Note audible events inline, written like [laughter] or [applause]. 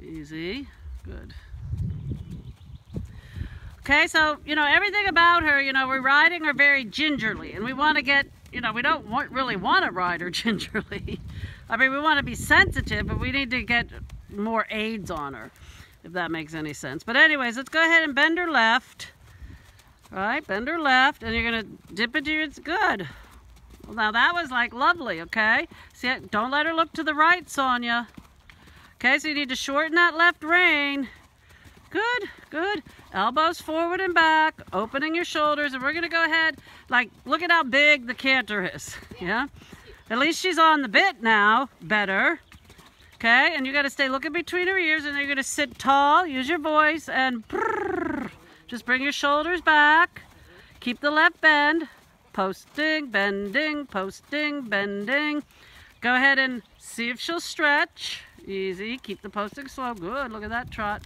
Easy. Good. Okay, so, you know, everything about her, you know, we're riding her very gingerly. And we want to get, you know, we don't want, really want to ride her [laughs] gingerly. I mean, we want to be sensitive, but we need to get more aids on her, if that makes any sense. But anyways, let's go ahead and bend her left. All right, bend her left, and you're going to dip into your, it's good. Well, now that was like lovely, okay? See, don't let her look to the right, Sonia. Okay, so you need to shorten that left rein. Good, good. Elbows forward and back, opening your shoulders. And we're gonna go ahead, like, look at how big the canter is, yeah? At least she's on the bit now, better. Okay, and you gotta stay looking between her ears and you're gonna sit tall, use your voice, and brrr, just bring your shoulders back. Keep the left bend. Posting, bending, posting, bending. Go ahead and see if she'll stretch. Easy. Keep the posting slow. Good. Look at that trot.